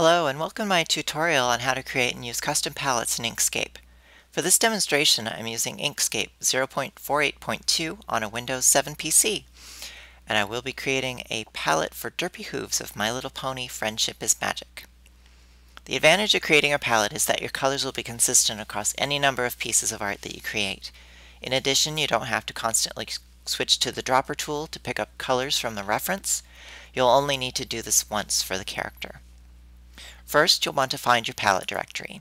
Hello and welcome to my tutorial on how to create and use custom palettes in Inkscape. For this demonstration I'm using Inkscape 0.48.2 on a Windows 7 PC and I will be creating a palette for Derpy Hooves of My Little Pony Friendship is Magic. The advantage of creating a palette is that your colors will be consistent across any number of pieces of art that you create. In addition, you don't have to constantly switch to the dropper tool to pick up colors from the reference. You'll only need to do this once for the character. First, you'll want to find your palette directory.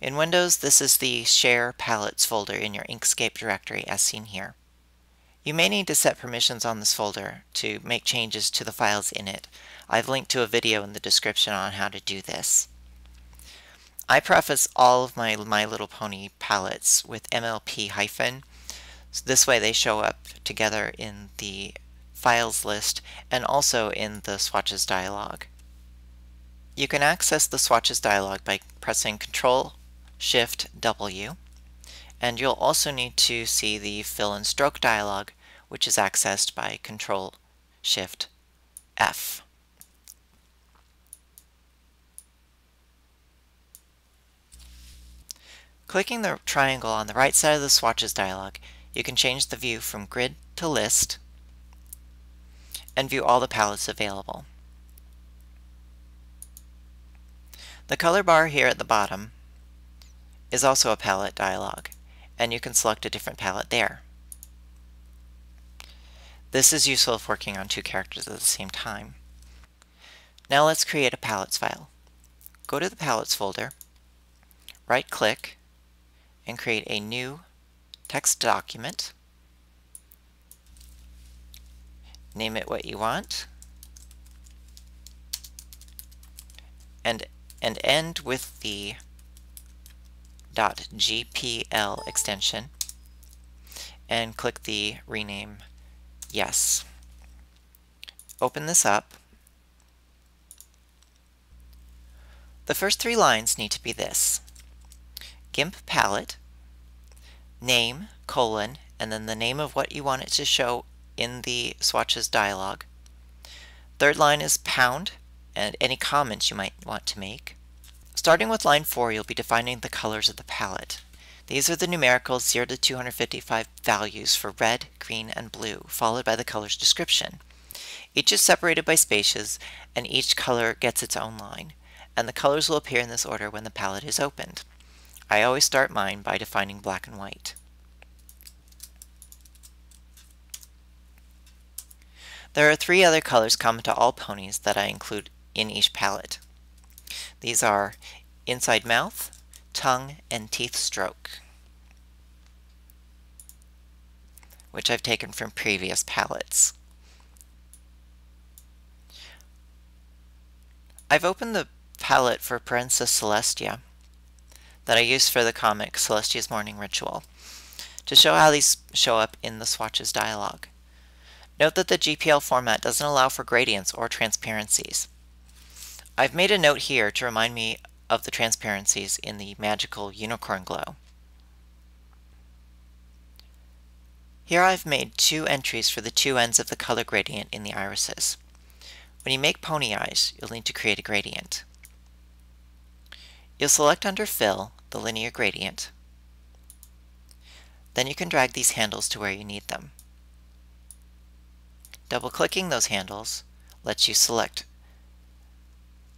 In Windows, this is the Share Palettes folder in your Inkscape directory as seen here. You may need to set permissions on this folder to make changes to the files in it. I've linked to a video in the description on how to do this. I preface all of my My Little Pony palettes with MLP hyphen. So this way they show up together in the files list and also in the swatches dialog. You can access the swatches dialog by pressing Ctrl Shift W and you'll also need to see the fill and stroke dialog which is accessed by Ctrl Shift F. Clicking the triangle on the right side of the swatches dialog, you can change the view from grid to list and view all the palettes available. The color bar here at the bottom is also a palette dialog, and you can select a different palette there. This is useful if working on two characters at the same time. Now let's create a palettes file. Go to the palettes folder, right-click, and create a new text document. Name it what you want. And and end with the .gpl extension and click the rename yes. Open this up. The first three lines need to be this. GIMP palette, name, colon, and then the name of what you want it to show in the swatches dialog. Third line is pound, and any comments you might want to make. Starting with line 4, you'll be defining the colors of the palette. These are the numerical 0 to 255 values for red, green, and blue, followed by the color's description. Each is separated by spaces, and each color gets its own line, and the colors will appear in this order when the palette is opened. I always start mine by defining black and white. There are three other colors common to all ponies that I include in each palette. These are inside mouth, tongue, and teeth stroke, which I've taken from previous palettes. I've opened the palette for Princess Celestia that I used for the comic Celestia's Morning Ritual to show how these show up in the swatches dialog. Note that the GPL format doesn't allow for gradients or transparencies. I've made a note here to remind me of the transparencies in the magical unicorn glow. Here I've made two entries for the two ends of the color gradient in the irises. When you make pony eyes, you'll need to create a gradient. You'll select under Fill the linear gradient. Then you can drag these handles to where you need them. Double-clicking those handles lets you select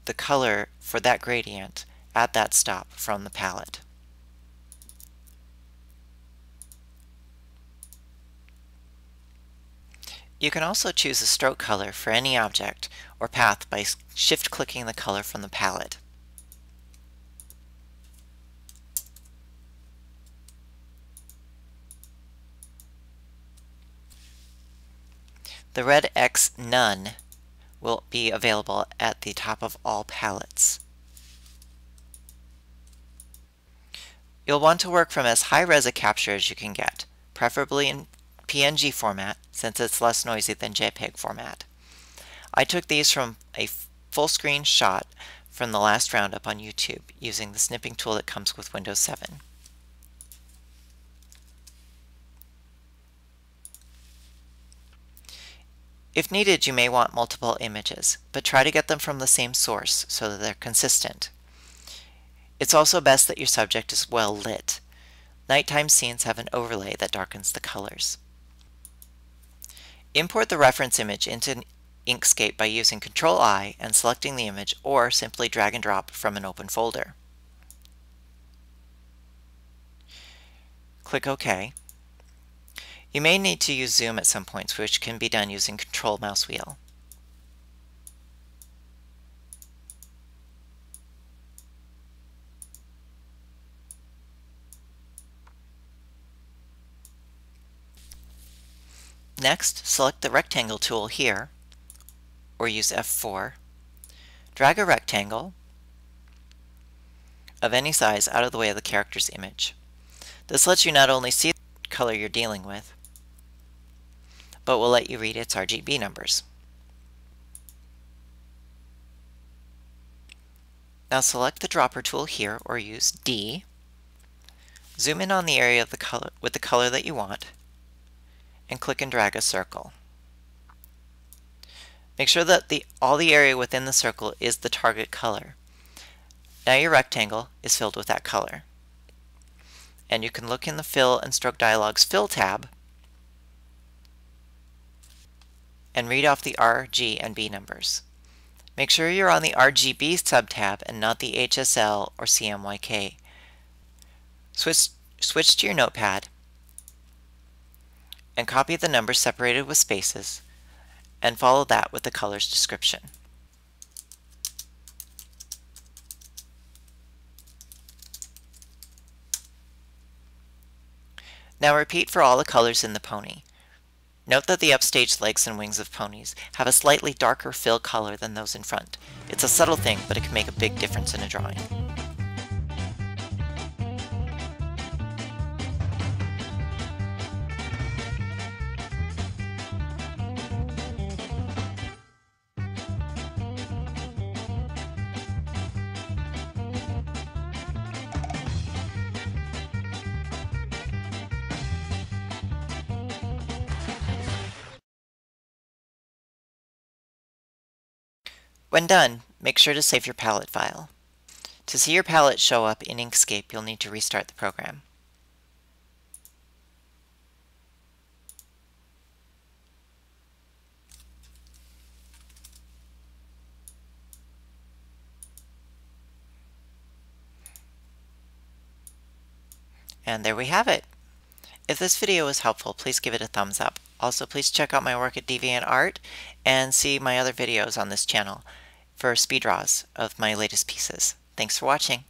the color for that gradient at that stop from the palette. You can also choose a stroke color for any object or path by shift-clicking the color from the palette. The red X None will be available at the top of all palettes. You'll want to work from as high-res a capture as you can get, preferably in PNG format since it's less noisy than JPEG format. I took these from a full screen shot from the last roundup on YouTube using the snipping tool that comes with Windows 7. If needed, you may want multiple images, but try to get them from the same source so that they're consistent. It's also best that your subject is well lit. Nighttime scenes have an overlay that darkens the colors. Import the reference image into Inkscape by using Ctrl-I and selecting the image or simply drag and drop from an open folder. Click OK. You may need to use zoom at some points, which can be done using Control mouse wheel. Next, select the rectangle tool here, or use F4. Drag a rectangle of any size out of the way of the character's image. This lets you not only see the color you're dealing with, but we'll let you read its RGB numbers. Now select the dropper tool here or use D. Zoom in on the area of the color with the color that you want and click and drag a circle. Make sure that the, all the area within the circle is the target color. Now your rectangle is filled with that color. And you can look in the Fill and Stroke Dialog's Fill tab and read off the R, G, and B numbers. Make sure you're on the RGB subtab and not the HSL or CMYK. Switch, switch to your notepad and copy the numbers separated with spaces and follow that with the color's description. Now repeat for all the colors in the pony. Note that the upstaged legs and wings of ponies have a slightly darker fill color than those in front. It's a subtle thing, but it can make a big difference in a drawing. When done, make sure to save your palette file. To see your palette show up in Inkscape, you'll need to restart the program. And there we have it. If this video was helpful, please give it a thumbs up. Also, please check out my work at DeviantArt and see my other videos on this channel for speed draws of my latest pieces. Thanks for watching.